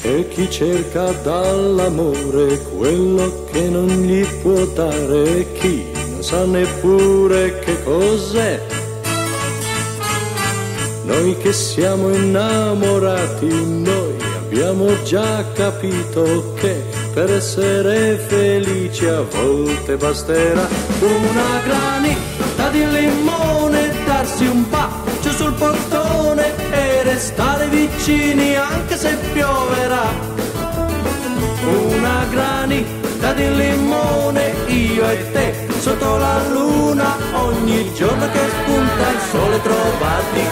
chi cerca dall'amore quello che non gli può dare, chi non sa neppure che cos'è. Noi che siamo innamorati, noi abbiamo già capito che per essere felici a volte basterà una granita di limone, darsi un bacio sul portone e restare vicini anche se pioverà. Una granita di limone, io e te, sotto la luna, ogni giorno che spunta il sole trovati.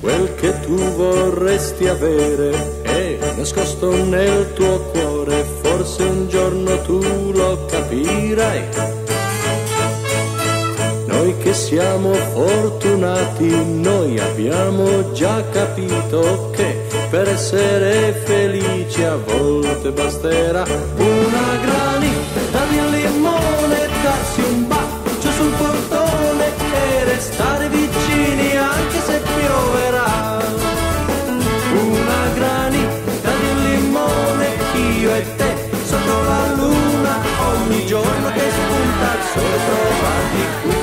Quel che tu vorresti avere è nascosto nel tuo cuore, forse un giorno tu lo capirai. Siamo fortunati, noi abbiamo già capito che per essere felici a volte basterà una granita di limone, darsi un bacio sul portone e restare vicini anche se pioverà. Una granita di limone, io e te, sotto la luna, ogni giorno che spunta il sole trovati.